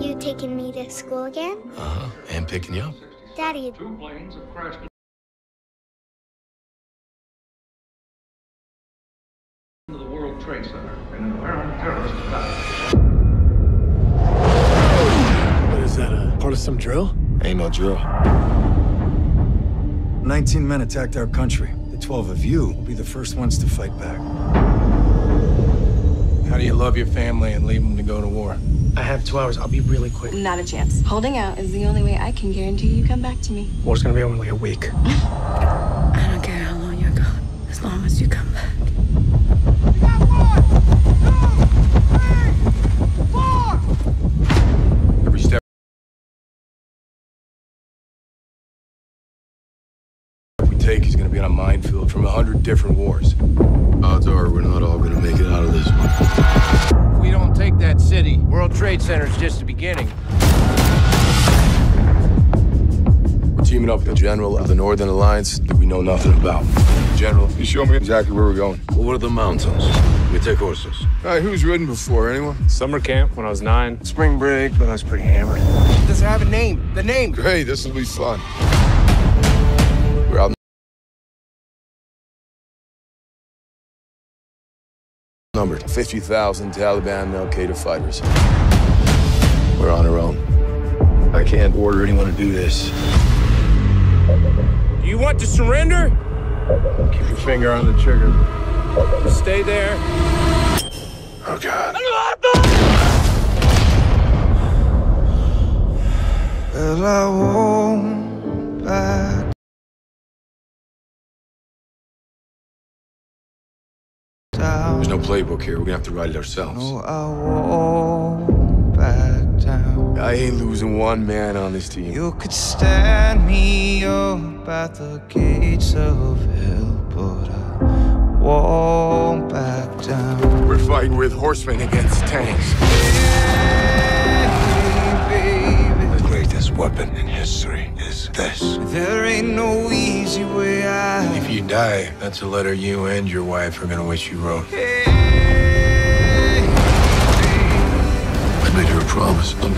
You taking me to school again? Uh-huh. And picking you up. Daddy, Two planes have crashed into the World Trade Center in an apparent terrorist attack. What is that, a part of some drill? Ain't no drill. 19 men attacked our country. The 12 of you will be the first ones to fight back. How do you love your family and leave them to go to war? I have two hours. I'll be really quick. Not a chance. Holding out is the only way I can guarantee you come back to me. War's gonna be only a week. I don't care how long you're gone, as long as you come back. Every step we take is going to be on a minefield from a hundred different wars. Odds are we're not all gonna make it out of this Trade Center is just the beginning. We're teaming up with the general of the Northern Alliance that we know nothing about. General, you show me exactly where we're going. Over the mountains. We take horses. All right, who's ridden before? Anyone? Summer camp when I was nine. Spring break, but I was pretty hammered. Does it have a name? The name. Great, this will be fun. Numbered 50,000 Taliban Al Qaeda fighters. We're on our own. I can't order anyone to do this. Do you want to surrender? Keep your finger on the trigger. Stay there. Oh, God. Well, I won't back There's no playbook here. We're gonna have to write it ourselves. No, I won't back down. I ain't losing one man on this team. You could stand me up at the gates of hell, but I won't back down. We're fighting with horsemen against tanks. Hey, The greatest weapon in history is this. there ain't no easy way out. If you die, that's a letter you and your wife are gonna wish you wrote. I made her a promise. I'm